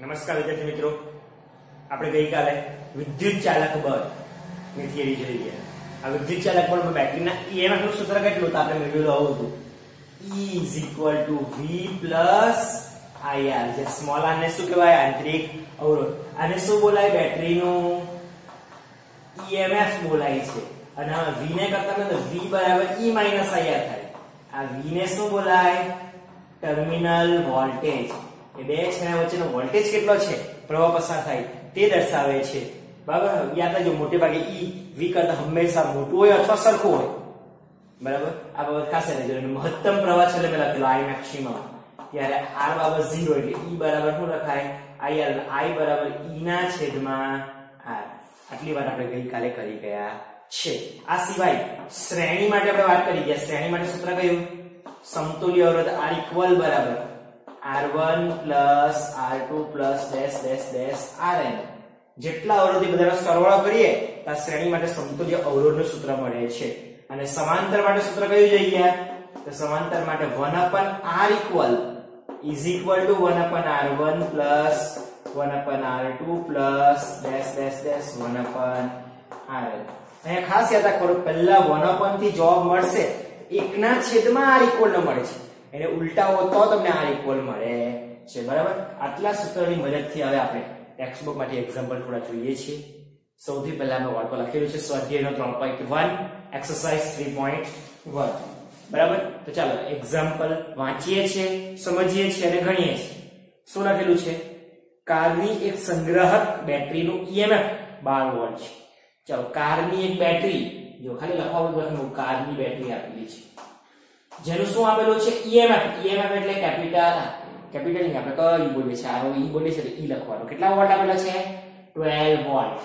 નમસ્કાર વિદ્યાર્થી મિત્રો. આપણે ગઈકાલે વિદ્યુત ચાલક બળની થિયરી જોઈ ગયા. આ વિદ્યુત ચાલક બળ બેટરીના ઈએમએફનું સૂત્ર કેટલું તો આપણે મેળવેલું આવું હતું. E is equal to V plus IR જે સ્મોલ આર ને શું કહેવાય? આંતરિક અવરોધ. અને શું બોલાય? બેટરીનું ઈએમએફ બોલાય છે. અને હવે V ને કરતા તો V બરાબર E minus IR થાય. આ V ને શું બોલાય? ટર્મિનલ વોલ્ટેજ એ બે છેડા વચ્ચેનો વોલ્ટેજ કેટલો છે? પ્રવાહ પસાર થાય. તે દર્શાવે છે. બરાબર? યાદ રાખજો મોટે ભાગે ઈ વી કરતા હંમેશા મોટું હોય અથવા સરખું હોય. બરાબર? આ બાબત ખાસ રહેજો મહત્તમ પ્રવાહ છેલ્લે મેં લખેલો આઈ મેક્સિમમ ત્યારે આર બરાબર ઝીરો એટલે ઈ બરાબર શું લખાય આઈ આર આઈ બરાબર ઈ ના છેદમાં આર આટલી વાત આપણે ગઈકાલે કરી ગયા છે. આ સિવાય શ્રેણી માટે આપણે વાત કરી ગયા. શ્રેણી માટે સૂત્ર કયું? સમતુલ્ય અવરોધ આર ઇક્વલ બરાબર. R1 R2 dash dash dash Rn. જેટલા અવરોધી બધાનો સરવાળો કરીએ, તો શ્રેણી માટે સમતુલ્ય અવરોધનું સૂત્ર મળે છે. અને સમાંતર માટે સૂત્ર કયું જઈ ગયા તો સમાંતર માટે 1 upon R equal is equal to 1 upon R1 plus 1 upon R2 plus dash dash dash 1 upon Rn. અહીંયા ખાસ યાદ રાખવાનું, પહેલા 1 upon થી જવાબ મળશે. એકના છેદમાં R equal નો મળે છે. એને ઉલટાવો તો તમને R ઇક્વલ મળે. છે બરાબર? આટલા સૂત્રની મદદથી હવે આપણે ટેક્સ્ટ માટે એક્ઝામ્પલ થોડા જોઈએ છીએ. સૌથી પહેલા મેં પર લખેલું છે, સ્વાધ્યાયનો ત્રણ point one exercise three point one બરાબર? તો ચાલો એક્ઝામ્પલ વાંચીએ છીએ, સમજીએ છીએ અને ગણીએ છીએ. શું લખેલું છે? કારની એક સંગ્રહક બેટરીનું ઈએમએફ બાર વોલ્ટ છે. ચાલો, કારની એક બેટરી, જો ખાલી લખવા લખવાનું કારની બેટરી આપેલી છે. જેનું શું આપેલું છે? ઈએમએફ ઈએમએફ એટલે કેપિટલ કેપિટલ નહીં આપણે કયો ઈ બોલીએ છીએ? આરો ઈ બોલીએ છીએ ઈ લખવાનું. કેટલા વોલ્ટ આપેલા છે? 12 વોલ્ટ.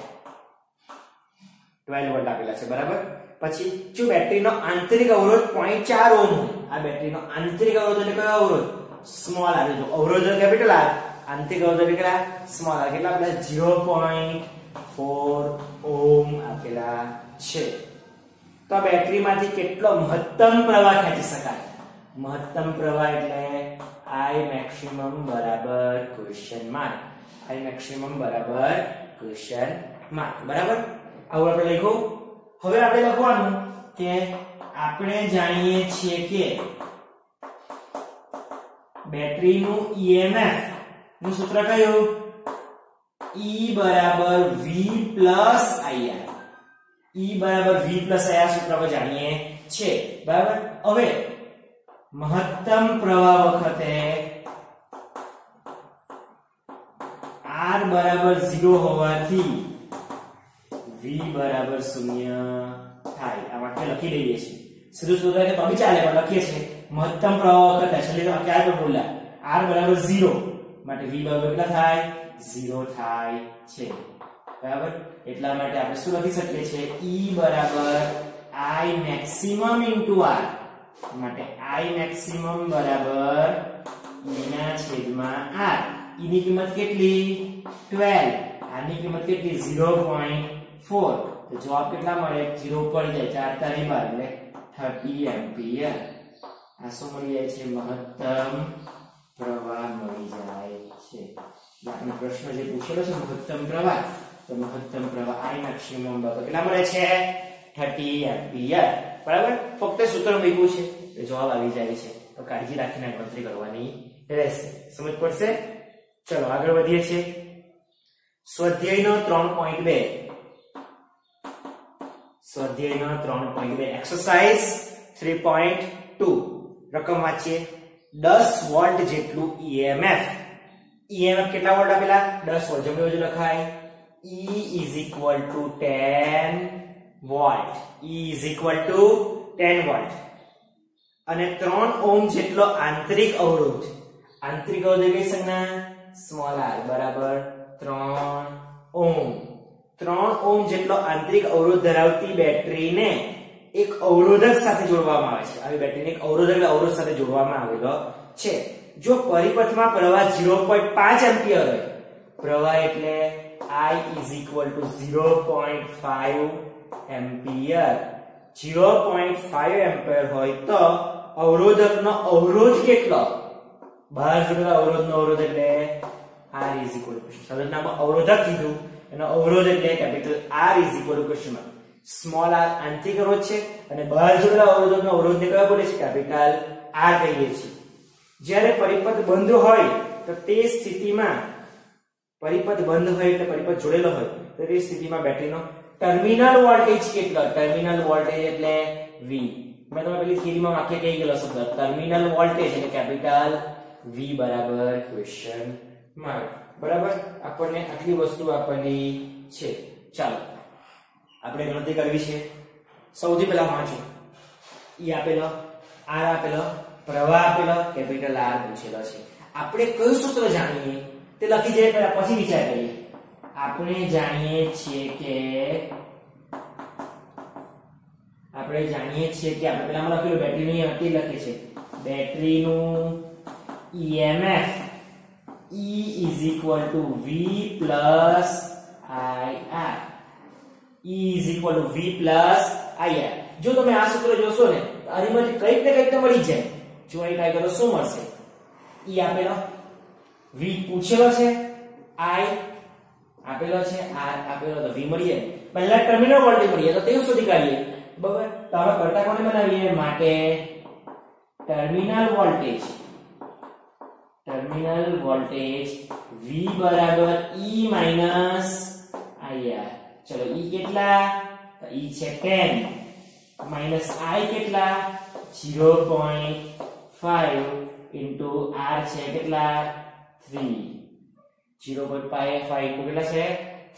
12 વોલ્ટ આપેલા છે, બરાબર? પછી જો બેટરીનો આંતરિક અવરોધ 0.4 ઓહ્મ આ બેટરીનો આંતરિક અવરોધ એટલે કયો અવરોધ? સ્મોલ આર જો અવરોધ કેપિટલ આર આંતરિક અવરોધ એટલે કેટલા? સ્મોલ આર કેટલા આપેલા? 0.4 ઓહ્મ આપેલા છે. તો બેટરીમાંથી કેટલો મહત્તમ પ્રવાહ ખેંચી શકાય? મહત્તમ પ્રવાહ એટલે I મેક્સિમમ બરાબર ક્વેશ્ચન માર્ક I મેક્સિમમ બરાબર ક્વેશ્ચન માર્ક બરાબર? આવું આપણે લખો હવે આપણે લખવાનું કે આપણે જાણીએ છીએ કે બેટરીનું EMF નું સૂત્ર કયું? E બરાબર V IR E બરાબર V IR સૂત્ર આપણે જાણીએ છે બરાબર? હવે, મહત્તમ પ્રવાહ વખતે R બરાબર 0 હોવાથી V બરાબર 0 થાય. આ વાક્ય લખી દઈએ છીએ. સીધું સૂત્ર કે બી ચાલે, પણ લખીએ છીએ. મહત્તમ પ્રવાહ વખતે, છેલ્લે તો ક્યારે પણ બોલ્યા? R બરાબર 0 માટે V બરાબર કેટલા થાય? 0 થાય છે. બરાબર? એટલા માટે આપણે શું લખી શકીએ છીએ? E બરાબર I મેક્સિમમ into R. માટે I મેક્સિમમ બરાબર E ના છેદમાં R. E ની કિંમત કેટલી? 12 R ની કિંમત કેટલી? 0.4 તો જવાબ કેટલા મળે? 0 પર જાય 4 તારી 12 એટલે 30 એમ્પિયર આ શું મળી જાય છે? મહત્તમ પ્રવાહ મળી જાય છે. આપણે પ્રશ્ન જે પૂછેલો છે, મહત્તમ પ્રવાહ. તો મહત્તમ પ્રવાહ I maximum બાબત કેટલા મળે છે? 30 એમ્પિયર. બરાબર? ફક્ત સૂત્ર મૂક્યું છે. એટલે જવાબ આવી જાય છે. તો કાળજી રાખીને ગણતરી કરવાની રહેશે. સમજ પડશે? ચલો, આગળ વધીએ છીએ. સ્વાધ્યાયનો ત્રણ પોઈન્ટ બે. સ્વાધ્યાયનો ત્રણ પોઈન્ટ બે. એક્સરસાઇઝ થ્રી પોઈન્ટ ટુ રકમ વાંચીએ. દસ વોલ્ટ જેટલું ઈએમએફ ઈએમએફ કેટલા વોલ્ટ આપેલા? દસ વોલ્ટ. જમણી બાજુ લખાય. E is equal to 10 volt E is equal to 10 volt અને 3 ઓહ્મ જેટલો આંતરિક અવરોધ. આંતરિક અવરોધ કઈ સંજ્ઞા? સ્મોલ r, બરાબર. 3 ઓહ્મ. 3 ઓહ્મ જેટલો આંતરિક અવરોધ ધરાવતી બેટરીને એક અવરોધક સાથે જોડવામાં આવે છે. આવી બેટરીને એક અવરોધક એટલે અવરોધ સાથે જોડવામાં આવેલો છે. જો પરિપથમાં પ્રવાહ 0.5 એમ્પિયર હોય, પ્રવાહ એટલે I is equal to 0.5 ampere 0.5 ampere હોય તો અવરોધકનો અવરોધ કેટલો? બહાર જોડેલા અવરોધનો અવરોધ એટલે આર ઇઝ ઇક્વલ ટુ સંરચનામાં અવરોધક કીધું, એનો અવરોધ એટલે capital R is equal to question small r આંતરિક અવરોધ છે અને બહાર જોડેલા અવરોધનો અવરોધને કયો બોલે છે. કેપિટલ r કહીએ છીએ. જ્યારે પરિપથ બંધ હોય તો તે સ્થિતિમાં પરિપથ બંધ હોય એટલે પરિપથ જોડેલો હોય, તો તે સ્થિતિમાં બેટરીનો ટર્મિનલ વોલ્ટેજ કેટલો ટર્મિનલ વોલ્ટેજ એટલે V. મેં તમને પેલી થિયરીમાં વાક્ય કહી ગયેલો શબ્દ ટર્મિનલ વોલ્ટેજ એટલે કેપિટલ V બરાબર ક્વેશ્ચન માર્ક બરાબર? આપણને આટલી વસ્તુ આપવાની છે. ચાલો. આપણે ગણતરી કરવી છે. સૌથી પહેલા વાંચો ઈ આપેલો આર આપેલો, પ્રવાહ આપેલો, કેપિટલ આર પૂછેલો છે. આપણે કયું સૂત્ર જાણીએ? તે લખી જઈએ પહેલા પછી વિચાર કરીએ. આપણે જાણીએ છીએ કે, આપણે જાણીએ છીએ કે, આપણે પહેલામાં લખેલું બેટરીની અતિ લખે છે. બેટરીનું EMF E is equal to V plus IR E is equal to V plus IR જો તમે આ સૂત્ર જોશો ને, તો આમાંથી કંઈક ને કંઈક તો મળી જાય. જો અહીં ટ્રાય કરો શું મળશે? E આપેલો? V પૂછેલો છે, I આપેલો છે, R આપેલો, તો V મળીએ. પહેલા ટર્મિનલ વોલ્ટેજ મળીએ, તો તે શોધી કાઢીએ. બરાબર, તો હવે કરતા કોને બનાવીએ? માટે terminal voltage terminal voltage V બરાબર E માઇનસ IR ચલો E કેટલા? તો E છે 10 માઇનસ I કેટલા? 0.5 ઇન્ટુ R છે કેટલા? 3 0.5 ઇન્ટુ કેટલા છે?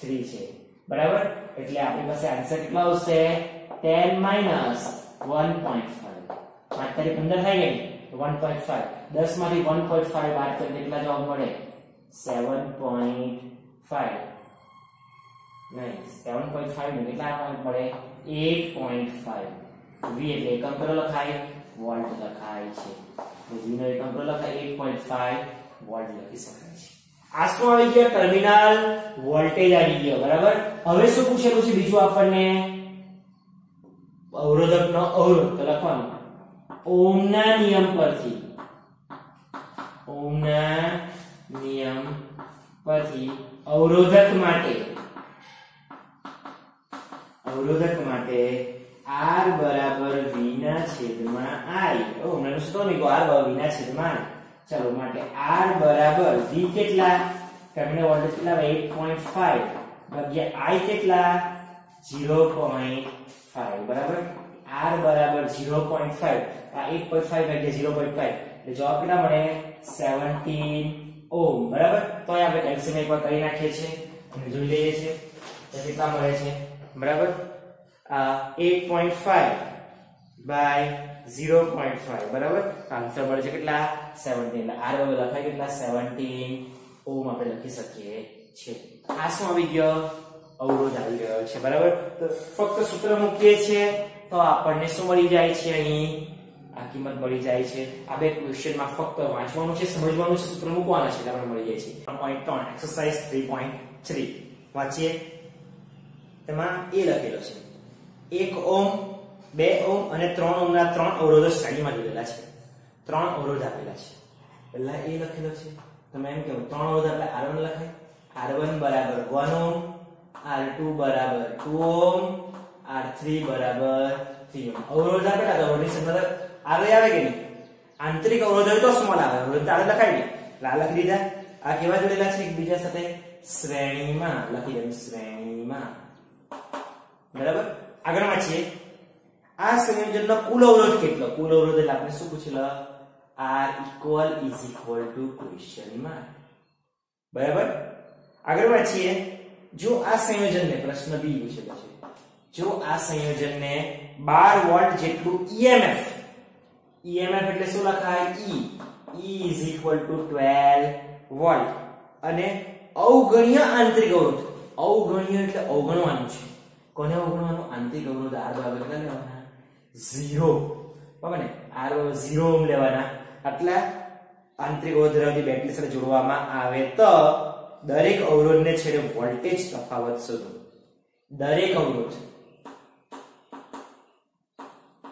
થ્રી છે. બરાબર? એટલે આપણી પાસે આન્સર કેટલો આવશે? 10 માઇનસ 1.5 પાંચ તારીખ 15 થાય ગઈ 1.5 10 માંથી 1.5 બાદ કરીએ કેટલા જવાબ મળે? 7.5 નહીં 7.5 ને કેટલા પોઈન્ટ મળે? 8.5 વી એટલે એકમ કરો લખાય. વોલ્ટ લખાય છે. તો v નો એકમ કરો લખાય. 8.5 વોલ્ટ લખી શકાય છે. આ શું આવી ગયા ટર્મિનલ, વોલ્ટેજ આવી ગયો, બરાબર? હવે શું પૂછેલું છે બીજું આપણને? અવરોધકનો અવરોધ, તો લખવાનું. ઓમના નિયમ પરથી. ઓમના નિયમ પરથી અવરોધક માટે અવરોધક માટે R બરાબર V ના છેદમાં I ઓ મને શું કહો R બરાબર V ના છેદમાં I ચાલો માટે R બરાબર V કેટલા? ટર્મિનલ વોલ્ટેજ કેટલા 8.5 ભાગ્યા I કેટલા? 0.5 બરાબર? R બરાબર 0.5 આ 8.5 ભાગ્યા 0.5 એટલે જવાબ કેટલા મળે? 17 ઓહમ, બરાબર? તો આપણે કેલ્શિયમ એકવાર કરી નાખીએ છીએ. અને જોઈ લઈએ છીએ તો કેટલા મળે છે. બરાબર? આ 8.5 બાય 0.5 બરાબર? આન્સર મળે છે કેટલા? 17 એટલે આર બરાબર લખાય કેટલા સેવન્ટીન ઓમ આપણે લખી શકીએ છીએ આ શું આવી ગયો અવરોધ આવી ગયો છે બરાબર તો ફક્ત સૂત્ર મૂકીએ છીએ તો આપણને શું મળી જાય છે અહીં આ કિંમત મળી જાય છે આ બે ક્વેશ્ચનમાં ફક્ત વાંચવાનું છે સમજવાનું છે સૂત્ર મૂકવાના છે આપણને મળી જાય છે 3.3 એક્સરસાઇઝ 3.3 વાંચીએ તેમાં એ લખેલો છે એક ઓમ બે ઓમ અને ત્રણ ઓમના ત્રણ અવરોધો શ્રેણીમાં જોડેલા છે ત્રણ અવરોધ આપેલા છે. પહેલા એ લખેલો છે. તમે એમ કહો, ત્રણ અવરોધ એટલે R1 લખાય. R1 બરાબર 1 ઓમ R2 બરાબર 2 ઓમ R3 બરાબર 3 ઓમ અવરોધ આપેલા તો અવરોધની સંખ્યા R આવે કે નહીં? આંતરિક અવરોધ હોય તો સ્મોલ આવે? અવરોધ તારે લખાય નહીં આ લખી દીધા. આ કેવા જોડેલા છે? એકબીજા સાથે શ્રેણીમાં. લખી દઉં, શ્રેણીમાં. બરાબર? આગળ છીએ. આ સંયોજનનો કુલ અવરોધ કેટલો? કુલ અવરોધ એટલે આપણે શું પૂછેલો? R equal is equal to question mark બરાબર? આગળ વાંચીએ. જો આ સંયોજનને પ્રશ્ન બી પૂછેલો છે. જો આ સંયોજનને 12 વોલ્ટ જેટલું ઈએમએફ ઈએમએફ એટલે શું લખાય? E E is equal to 12 volt અને અવગણ્ય આંતરિક અવરોધ. અવગણ્ય એટલે અવગણવાનું છે. કોને અવગણવાનું? આંતરિક અવરોધ આર કેટલા લેવાના. 0 બરાબર ને? આર 0 ઓહમ લેવાના. આટલા આંતરિક અવરોધ બેટરી સાથે જોડવામાં આવે તો દરેક અવરોધને છેડે વોલ્ટેજ તફાવત શોધો. દરેક અવરોધ.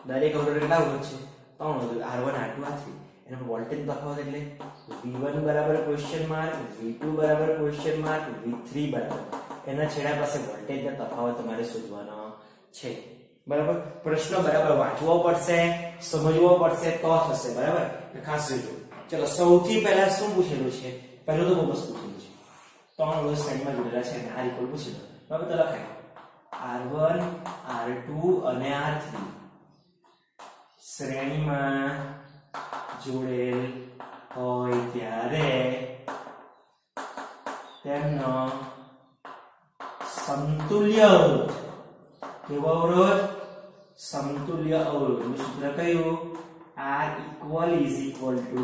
દરેક અવરોધ કેટલા અવરોધ છે? ત્રણ અવરોધ. R1 R2 R3 એનો વોલ્ટેજ તફાવત એટલે V1 બરાબર ક્વેશ્ચન માર્ક V2 બરાબર ક્વેશ્ચન માર્ક V3 બરાબર. એના છેડા પાસે વોલ્ટેજનો તફાવત તમારે શોધવાનો છે. બરાબર? પ્રશ્ન બરાબર વાંચવો પડશે, સમજવો પડશે, તો થશે, બરાબર? ખાસ જોજો ચલો, સૌથી પહેલા શું પૂછેલું છે? પહેલું તો બહુ પૂછેલું છે. ત્રણ વર્ષ સાઈડમાં જોડેલા છે આ ઇક્વલ પૂછેલું. બરાબર, તો લખાય. R1 R2 અને R3 શ્રેણીમાં જોડેલ હોય ત્યારે તેમનો સમતુલ્ય અવરોધ કેવો અવરોધ સમતુલ્ય અવરોધનું સૂત્ર કયું R equal is equal to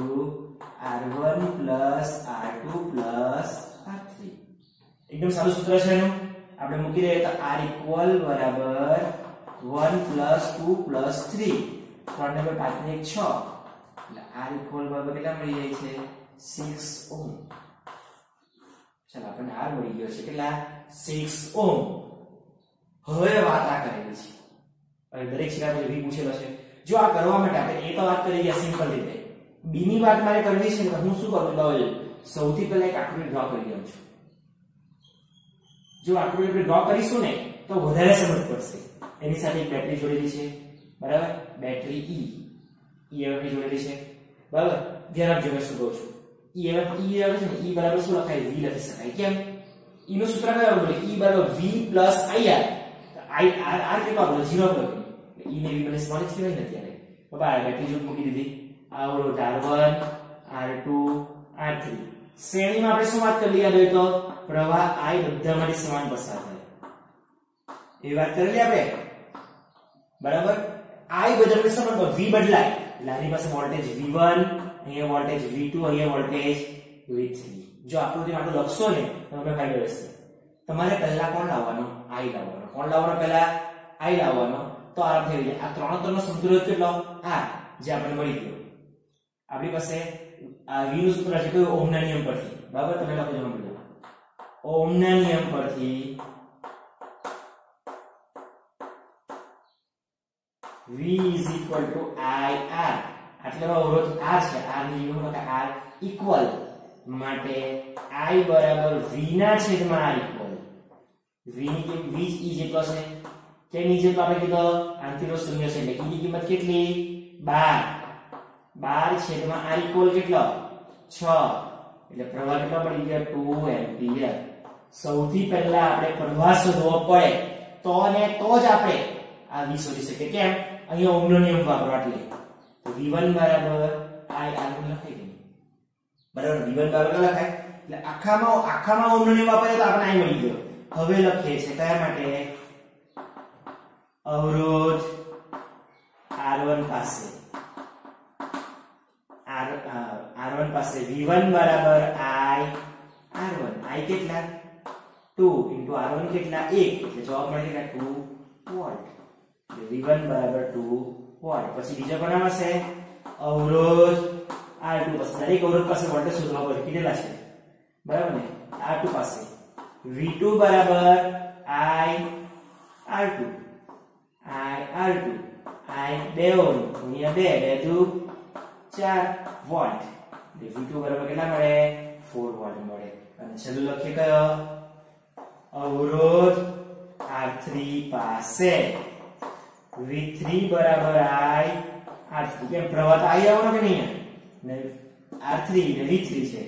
R1 plus R2 plus R3 એકદમ સારું સૂત્ર છે એનું આપણે મૂકી દઈએ તો R equal બરાબર 1 plus 2 plus 3 ત્રણ ને પાંચ ને છ એટલે R equal બરાબર કેટલા મળી જાય છે 6 ઓમ ચાલો આપણને R મળી ગયો છે કેટલા 6 ઓહમ હવે વાત આ કરેલી છે દરેક શિરા પર વી પૂછેલો છે, જો આ કરવા માટે આપણે એ તો વાત કરી ગયા સિમ્પલ રીતે. બી ની વાત મારે કરવી છે હું શું કરું? બાબુ સૌથી પહેલા એક આકૃતિ ડ્રો કરી દઉં છું. જો આકૃતિ આપણે ડ્રો કરીશું ને, તો વધારે સમજ પડશે. એની સાથે એક બેટરી જોડેલી છે, બરાબર? બેટરી ઈ ની જોડેલી છે, બરાબર? ધ્યાન આપજો, મેં શું કહું છું. EMF ઈ આવે છે ને ઈ બરાબર શું લખાય? વી લખી શકાય. કેમ? E નું સૂત્ર કયું બોલે? ઈ બરાબર વી પ્લસ IR I આ R કેટલો આપણો 0 પર E ને V બંને સમાન જ કહેવાય ને અત્યારે બાબા આ જોડ મૂકી દીધી આવડો R1 R2 R3 શ્રેણીમાં આપણે શું વાત કરી યાદ હોય તો. પ્રવાહ I બધામાંથી સમાન પસાર થાય. એ વાત કરેલી આપણે? બરાબર? I બદલને સમાન પણ V બદલાય. એટલે આની પાસે વોલ્ટેજ V1 અહીંયા વોલ્ટેજ V2 અહીંયા વોલ્ટેજ V3 જો આકૃતિમાં આટલું લખશો ને, તો તમે ફાયદો રહેશે. તમારે પહેલા કોણ લાવવાનો? I લાવવાનો. કોણ લાવવાનો પહેલા I લાવવાનો તો આરામ થઈ જાય આ ત્રણ ત્રણનો સમતુલ્ય કેટલો R જે આપણે મળી ગયો આપણી પાસે આ V નું સૂત્ર છે કયું ઓહમના નિયમ પરથી બરાબર તમે લખો જમા બધું ઓહમના નિયમ પરથી V is equal to IR આટલો અવરોધ R છે R ની યુનિટ માટે R equal માટે I બરાબર V ના છેદમાં R equal V ની કિંમત V E જેટલો છે કે ની જેટલો આપણે કીધો, આંતરિક શૂન્ય છે એટલે કિંમત કેટલી? 12 12 છેદમાં R equal કેટલો? 6 એટલે પ્રવાહ કેટલો પડી ગયો? 2 એમ્પિયર. સૌથી પહેલા આપણે પ્રવાહ શોધવો પડે. તો ને તો જ આપણે આ V શોધી શકીએ. કેમ? અહીંયા ઓહમનો નિયમ વાપરો એટલે. તો V1 બરાબર I R નું લખાઈ દઈએ. બરાબર? V1 બરાબર લખાય. એટલે આખામાં આખામાં ઓહમનો નિયમ વાપરીએ તો આપણે I મળી ગયો. હવે લખીએ છે કયા માટે? અવરોધ R1 પાસે. R R1 પાસે V1 બરાબર I R1 I કેટલા? 2 into R1 કેટલા? 1 એટલે જવાબ મળે કેટલા 2 વોલ્ટ V1 બરાબર 2 વોલ્ટ પછી બીજો કોના પાસે અવરોધ R2 પાસે. દરેક અવરોધ પાસે વોલ્ટેજ શોધવા પડે. કેટલા છે. બરાબર ને? R2 પાસે. V2 બરાબર I R2 I R2 I 2 ohm. ગુણ્યા 2 2 દુ 4 વોલ્ટ એટલે V2 બરાબર કેટલા મળે? 4 વોલ્ટ મળે. અને છેલ્લું લખીએ કયો? અવરોધ R3 પાસે. V3 બરાબર I R3 કેમ? પ્રવાહ I આવવાનો કે નહીં? ને R3 ને V3 છે.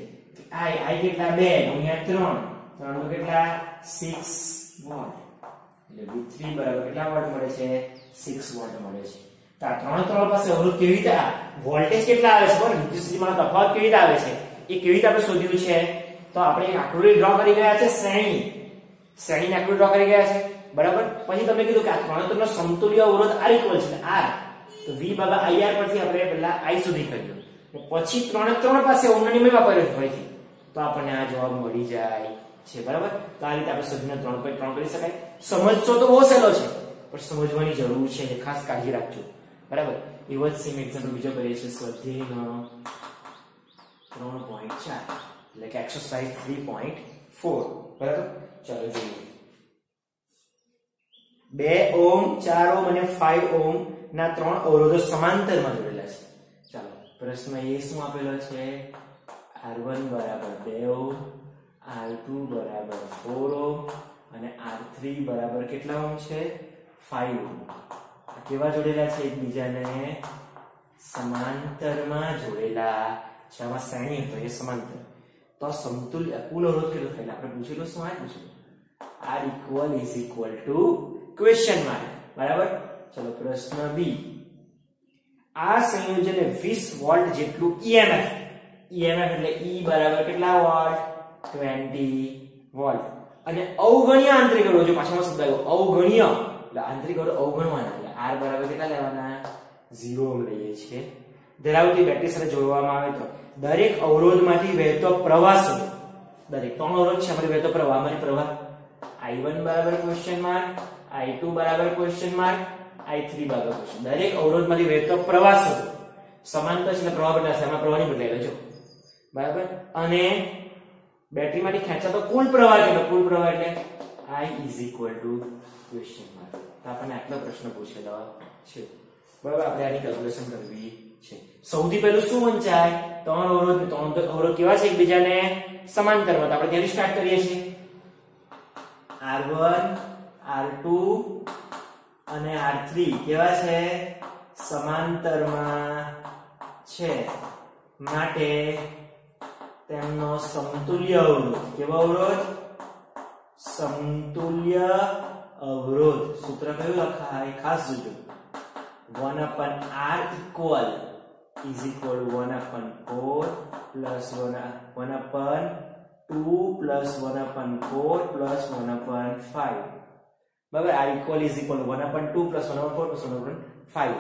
I I કેટલા? 2 ગુણ્યા 3 ત્રણ કેટલા? 6 વોલ્ટ એટલે V3 બરાબર કેટલા વોલ્ટ મળે છે? 6 વોલ્ટ મળે છે. તો આ ત્રણ ત્રણ પાસે અવરોધ કેવી રીતે વોલ્ટેજ કેટલા આવે છે? બરાબર વિદ્યુતસ્થિતિમાં તફાવત કેવી રીતે આવે છે? એ કેવી રીતે આપણે શોધ્યું છે? તો આપણે આકૃતિ ડ્રો કરી ગયા છે શ્રેણી. શ્રેણીની આકૃતિ ડ્રો કરી ગયા છે. બરાબર? પછી તમે કીધું કે આ ત્રણ ત્રણનો સમતુલ્ય અવરોધ? R ઇક્વલ છે. R. તો V બાબા IR પરથી આપણે પહેલા I સુધી કર્યું પછી ત્રણે ત્રણ પાસે ઓહમનો નિયમ વાપર્યો ફરીથી તો આપણને આ જવાબ મળી જાય. છે, બરાબર? તો આ રીતે આપણે શોધીને ત્રણ પોઈન્ટ ત્રણ કરી શકાય. સમજશો તો બહુ સહેલો છે, પણ સમજવાની જરૂર છે ખાસ કાળજી રાખજો. બરાબર? એવો જ સેમ એક્ઝામ્પલ બીજો કરીએ છીએ સ્વાધ્યાયનો ત્રણ પોઈન્ટ ચાર, એટલે કે એક્સરસાઇઝ થ્રી પોઈન્ટ ફોર બરાબર? ચાલો જોઈએ. બે ઓમ ચાર ઓમ અને ફાઈવ ઓમ ના ત્રણ અવરોધો સમાંતરમાં જોડેલા છે. ચાલો, પ્રશ્ન એ શું આપેલો છે? આર વન બરાબર 2 ઓહ્મ R2 બરાબર ફોર ઓમ અને R3 બરાબર કેટલા ઓમ છે? ફાઈવ ઓમ કેવા જોડેલા છે એકબીજાને? સમાંતરમાં જોડેલા. છે આમાં શ્રેણી હતો એ સમાંતર. તો સમતુલ્ય કુલ અવરોધ કેટલો થયેલો? આપણે પૂછેલું શું આ? પૂછેલું. R equal is equal to question mark બરાબર? ચલો, પ્રશ્ન બી આ સંયોજને 20 વોલ્ટ જેટલું ઈએમએફ ઈએમએફ એટલે ઈ બરાબર કેટલા વોલ્ટ? 20 વોલ્ટ અને અવગણ્ય આંતરિક અવરોધ જો પાછળનો શબ્દ આવ્યો અવગણ્ય, એટલે આંતરિક અવરોધ અવગણવાના, એટલે આર બરાબર કેટલા લેવાના? 0 ઓહ્મ લઈએ છીએ. ધરાવતી બેટરી સાથે જોડવામાં આવે તો દરેક અવરોધમાંથી વહેતો પ્રવાહ શું? દરેક ત્રણ અવરોધ છે, અમારી વહેતો પ્રવાહ, અમારી પ્રવાહ I1 બરાબર ક્વેશ્ચન માર્ક આઈ ટુ બરાબર ક્વેશ્ચન માર્ક આઈ થ્રી બરાબર ક્વેશ્ચન દરેક અવરોધમાંથી વહેતો પ્રવાહ શું? સમાંતર છે પ્રવાહ બદલાશે એમાં પ્રવાહ નહીં બદલાયેલો જો બરાબર? અને બેટરીમાંથી ખેંચાતો કુલ પ્રવાહ કેટલો? કુલ પ્રવાહ એટલે I is equal to question mark તો આપણને આટલો પ્રશ્ન પૂછેલો છે. બરાબર, આપણે આની કેલ્ક્યુલેશન કરવી છે. સૌથી પહેલું શું વંચાય? ત્રણ અવરોધ ત્રણ અવરોધ કેવા છે? એકબીજાને સમાંતરમાં તો આપણે ત્યાંથી સ્ટાર્ટ કરીએ છીએ. R1 R2 અને R3 કેવા છે? સમાંતરમાં છે. માટે તેમનો સમતુલ્ય અવરોધ કેવો અવરોધ સમતુલ્ય અવરોધ સૂત્ર કયું લખાય ખાસ જોજો 1 upon r equal is equal one 1 upon 4 plus 1 1 upon 2 plus 1 upon 4 plus 1 upon 5 બરાબર r equal is equal to 1 upon 2 plus 1 upon 4 plus 1 upon 5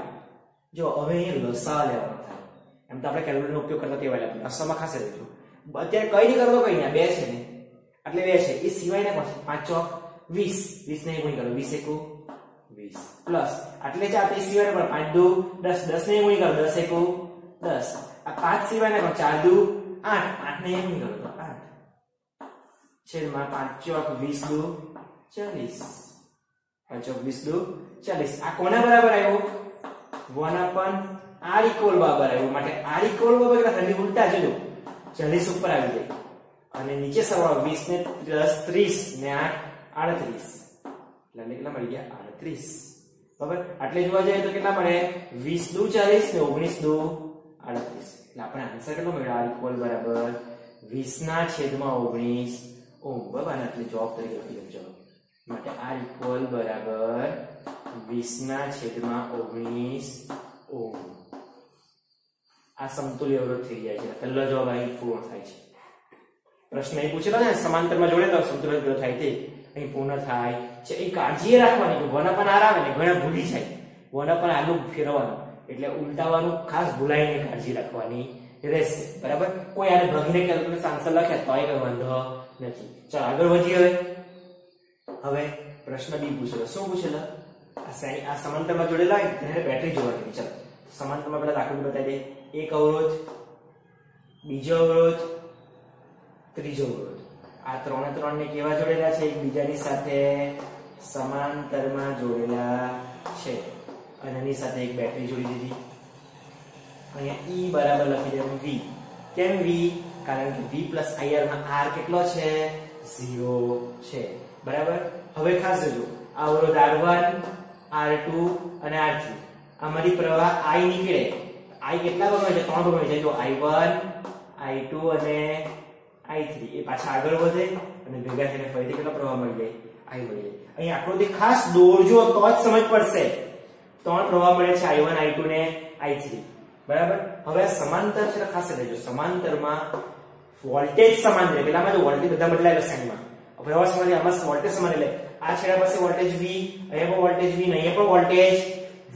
જો હવે અહીંયા લસા લેવાનો થાય એમ તો આપણે કેલ્ક્યુલેટરનો ઉપયોગ કરતા તેવા લાગે લસામાં ખાસ રહેજો અત્યારે કઈ નહીં કરતો કઈ નહીં. બે છે ને. એટલે બે છે. એ સિવાય ને પાંચ ચોક વીસ. વીસ ને ગુણી કરો. વીસ એકુ વીસ. પ્લસ આટલે ચાર તે સિવાય પણ પાંચ દુ, દસ. દસ ને ગુણી કરો. દસ એકુ દસ. આ પાંચ સિવાય ને પણ ચાર દુ 8 8 ને ગુણી કરો તો 8 છેદમાં પાંચ. ચોક વીસ દુ 40 પાંચ ચોક વીસ દુ 40 આ કોના બરાબર આવ્યું? 1 upon r equal બરાબર આવ્યું. માટે આર ઇક્વલ બરાબર કેટલા થાય? ઉલટા જોજો 40 ઉપર આવી જાય. અને નીચે સરવાળો વીસ ને પ્લસ 30 ને 8 38 એટલે કેટલા મળી ગયા? 38 બરાબર? આટલે જોવા જઈએ તો કેટલા મળે? વીસ દુ 40 ને 19 દુ 38 એટલે આપણે આન્સર કેટલો મળ્યો? r ઇક્વલ બરાબર વીસ ના છેદમાં 19 ઓમ, બરાબર? એટલે જવાબ તરીકે લખી લેજો માટે r ઇક્વલ બરાબર વીસ ના છેદમાં 19 ઓમ. આ સમતુલ્ય અવરોધ થઈ જાય છે. પહેલો જવાબ અહીં પૂર્ણ થાય છે. પ્રશ્ન એ પૂછેલો ને, સમાંતરમાં જોડે તો સમતુલ્ય અવરોધ થાય તે અહીં પૂર્ણ થાય છે. એ કાળજી રાખવાની કે વન પણ આર આવે ને ઘણા ભૂલી જાય. વન પણ આલું ફેરવવાનું. એટલે ઉલટાવાનું ખાસ ભૂલાઈને કાળજી રાખવાની રહેશે. બરાબર? કોઈ આને ભગીને કેલ્ક્યુલેશન આન્સર લખે તોય કઈ વાંધો નથી. ચાલો, આગળ વધીએ હવે. હવે પ્રશ્ન બી પૂછેલો. શું પૂછેલો? આ સમાંતરમાં જોડેલા હોય તેને બેટરી જોવાની. ચાલો, સમાંતરમાં પેલા આકૃતિ બતાવી દે એક અવરોધ, બીજો અવરોધ, ત્રીજો અવરોધ. આ ત્રણે ત્રણ ને કેવા જોડેલા છે? એકબીજાની સાથે સમાંતરમાં જોડેલા છે. અને એની સાથે એક બેટરી જોડી દીધી. અહીંયા E બરાબર લખી દેવાનું V. કેમ V? કારણ કે V IR માં R કેટલો છે? 0 છે. બરાબર? હવે ખાસ જોજો. આ અવરોધ R1 R2 અને R3 અમારી પ્રવાહ I નીકળે. I કેટલા ભાગમાં છે? ત્રણ ભાગમાં છે. જો I1 I2 અને આઈ થ્રી એ પાછા આગળ વધે અને ભેગા થઈને ફરીથી કેટલો પ્રવાહ મળી જાય? આઈ મળી જાય. અહીં આકૃતિ ખાસ દોરજો, તો જ સમજ પડશે. ત્રણ પ્રવાહ મળે છે I1 I2 ને આઈ થ્રી બરાબર? હવે સમાંતર છે ખાસ રહેજો સમાંતરમાં વોલ્ટેજ સમાન રહે. પેલામાં જો વોલ્ટેજ બધા બદલાયેલા શ્રેણીમાં પ્રવાહ સમાન આમાં વોલ્ટેજ સમાન એટલે આ છેડા પાસે વોલ્ટેજ V, અહીંયા પણ વોલ્ટેજ V અહીંયા પણ વોલ્ટેજ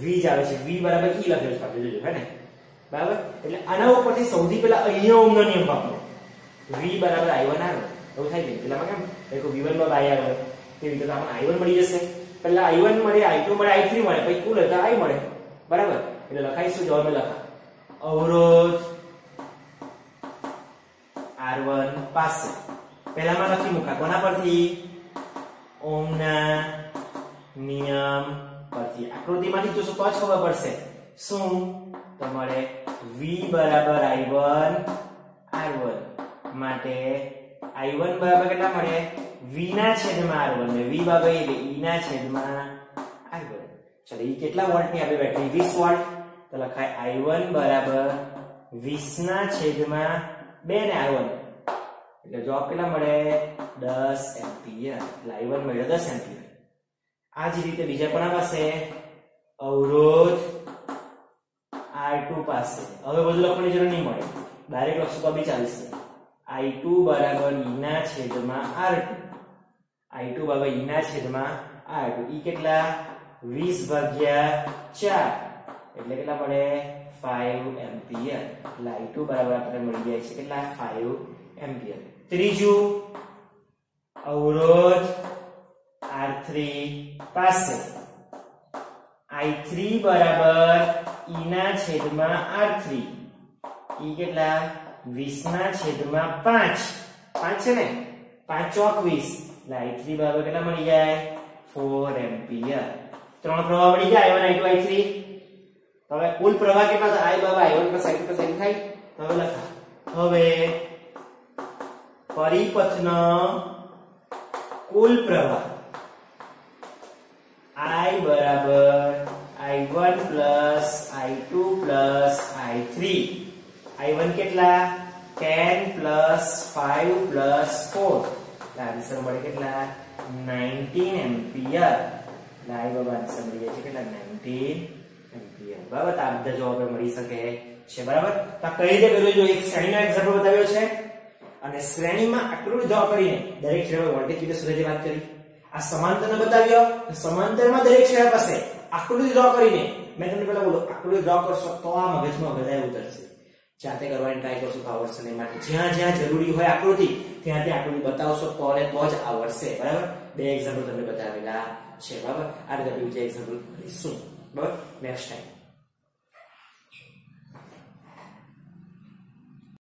V જ આવે છે. V બરાબર E લખેલું છે. જોજો હે ને? બરાબર? એટલે આના ઉપરથી સૌથી પહેલા અહીંયા ઓમનો નિયમ વાપરો. V બરાબર I1 આવે. એવું થાય ને પેલામાં કેમ? એક V1 બાદ I આવે. તે રીતે આપણને I1 મળી જશે. પહેલા I1 મળે I2 મળે I3 મળે. પછી કુલ હતા I મળે. બરાબર? એટલે લખાઈશું, જવાબ લખા. અવરોધ R1 પાસે. પહેલામાં લખી મૂકા. કોના પરથી? ઓમના નિયમ પરથી. આકૃતિમાંથી જોશો તો જ ખબર પડશે. શું? તમારે v બરાબર i1 r1 માટે i1 બરાબર કેટલા મળે? V ના છેદમાં r1 ને v બરાબર એટલે e ના છેદમાં r1 ચલો એ કેટલા વોલ્ટની આપે બેટરી? 20 વોલ્ટ. તો લખાય i1 બરાબર 20 ના છેદમાં 2 ને r1 એટલે જવાબ કેટલા મળે? 10 એમ્પિયર. એટલે i1 મળ્યો 10 એમ્પિયર. આ જ રીતે બીજા કોના પાસે અવરોધ R2 પાસે. હવે બધું લખવાની જરૂર નહીં મળે. ડાયરેક્ટ લખશું તો બી ચાલશે I2 બરાબર E ના છેદમાં R2 I2 બરાબર E ના છેદમાં R2 E કેટલા? 20 ભાગ્યા 4 એટલે કેટલા પડે? 5 એમ્પિયર. એટલે I2 બરાબર આપણે મળી જાય છે કેટલા? 5 એમ્પિયર. ત્રીજું, અવરોધ R3 પાસે. I3 બરાબર E ના છેદમાં આર થ્રી. ઈ કેટલા? વીસ ના છેદમાં 5 5 છે ને? પાંચ ચોક વીસ. આઈ થ્રી બરાબર કેટલા મળી જાય? Four ampere. ત્રણ પ્રવાહ મળી જાય? I one, I two, I three. હવે કુલ પ્રવાહ કેટલા થાય? I બરાબર I1 I2 I3 થાય? તો હવે લખા. હવે પરિપથનો કુલ પ્રવાહ. I બરાબર I1 plus I2 plus I3 I1 કેટલા? 10 પ્લસ 5 પ્લસ 4 આન્સર મળે કેટલા? 19 એમ્પિયર. લાઈ બાબા આન્સર મળી જાય છે કેટલા? 19 એમ્પિયર. બરાબર? આ બધા જવાબ મળી શકે છે. બરાબર? તો કઈ રીતે કર્યું? જો એક શ્રેણીનો એક્ઝામ્પલ બતાવ્યો છે. અને શ્રેણીમાં આટલું જવાબ કરીને દરેક શ્રેણીમાં વોલ્ટેજ કેટલો સુધી વાત કરી. આ સમાંતરનો બતાવ્યો. સમાંતરમાં દરેક શ્રેણી પાસે આકૃતિ ડ્રો કરીને. મેં તમને પહેલા બોલો આકૃતિ ડ્રો કરશો તો આ મગજમાં વધારે ઉતરશે. જાતે કરવાની ટ્રાય કરશો તો આવડશે નહીં, માટે જ્યાં જ્યાં જરૂરી હોય આકૃતિ, ત્યાં ત્યાં આકૃતિ બતાવશો તો અને તો જ આવડશે બરાબર? બે એક્ઝામ્પલ તમને બતાવેલા છે, બરાબર? આ રીતે બીજા એક્ઝામ્પલ કરીશું. બરાબર? Next time